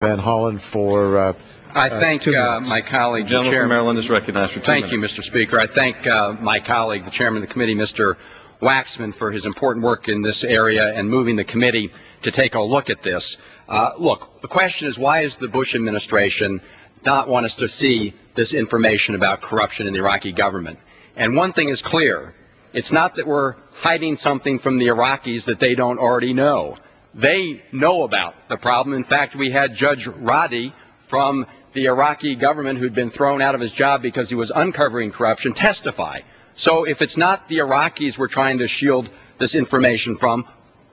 Van Hollen for uh, I Uh, thank two uh, minutes. my colleague, the Gentleman from chairman. Maryland is recognized for two Thank minutes. you, Mr. Speaker. I thank uh, my colleague, the chairman of the committee, Mr. Waxman, for his important work in this area and moving the committee to take a look at this. Uh, look, the question is why is the Bush administration not want us to see this information about corruption in the Iraqi government? And one thing is clear. It's not that we're hiding something from the Iraqis that they don't already know. They know about the problem. In fact, we had Judge Radi from the Iraqi government who'd been thrown out of his job because he was uncovering corruption testify. So if it's not the Iraqis we're trying to shield this information from,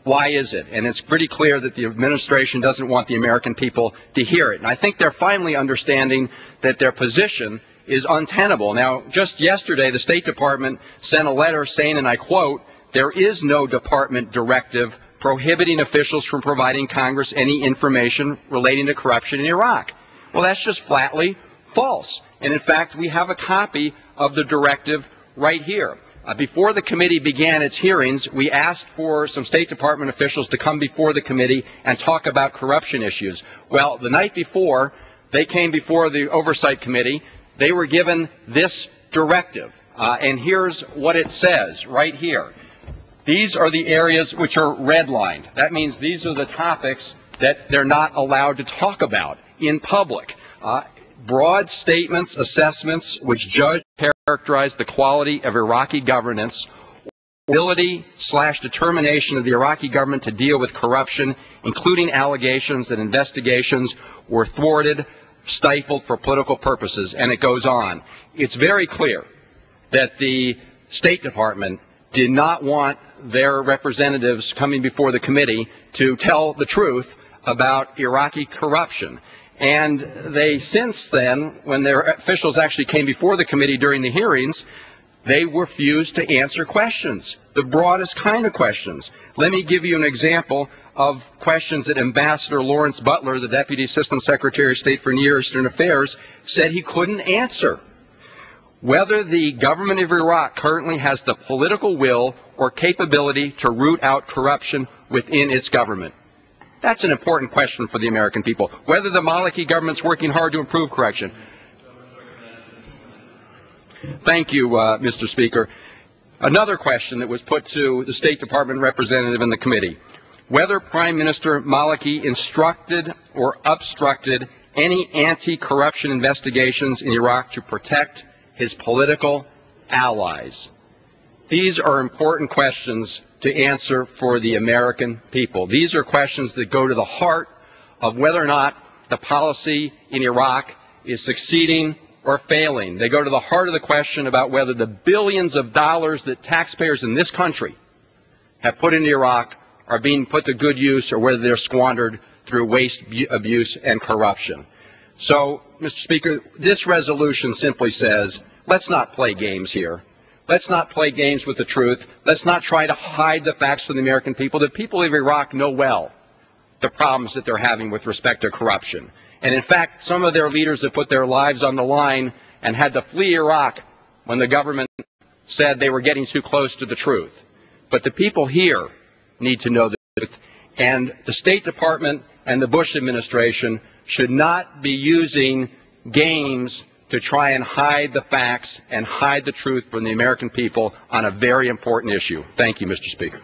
why is it? And it's pretty clear that the administration doesn't want the American people to hear it. And I think they're finally understanding that their position is untenable. Now, just yesterday, the State Department sent a letter saying, and I quote, there is no department directive prohibiting officials from providing Congress any information relating to corruption in Iraq. Well, that's just flatly false. And in fact, we have a copy of the directive right here. Uh, before the committee began its hearings, we asked for some State Department officials to come before the committee and talk about corruption issues. Well, the night before, they came before the Oversight Committee. They were given this directive. Uh, and here's what it says right here. These are the areas which are redlined. That means these are the topics that they're not allowed to talk about in public. Uh, broad statements, assessments which judge characterize the quality of Iraqi governance, ability slash determination of the Iraqi government to deal with corruption, including allegations that investigations were thwarted, stifled for political purposes, and it goes on. It's very clear that the State Department did not want their representatives coming before the committee to tell the truth about Iraqi corruption. And they since then, when their officials actually came before the committee during the hearings, they refused to answer questions, the broadest kind of questions. Let me give you an example of questions that Ambassador Lawrence Butler, the Deputy Assistant Secretary of State for Near Eastern Affairs, said he couldn't answer. Whether the government of Iraq currently has the political will or capability to root out corruption within its government. That's an important question for the American people. Whether the Maliki government's working hard to improve corruption. Thank you, uh, Mr. Speaker. Another question that was put to the State Department representative in the committee. Whether Prime Minister Maliki instructed or obstructed any anti-corruption investigations in Iraq to protect his political allies. These are important questions to answer for the American people. These are questions that go to the heart of whether or not the policy in Iraq is succeeding or failing. They go to the heart of the question about whether the billions of dollars that taxpayers in this country have put into Iraq are being put to good use or whether they're squandered through waste, abuse, and corruption. So, Mr. Speaker, this resolution simply says, let's not play games here. Let's not play games with the truth. Let's not try to hide the facts from the American people. The people of Iraq know well the problems that they're having with respect to corruption. And in fact, some of their leaders have put their lives on the line and had to flee Iraq when the government said they were getting too close to the truth. But the people here need to know the truth. And the State Department and the Bush administration should not be using games to try and hide the facts and hide the truth from the American people on a very important issue. Thank you, Mr. Speaker.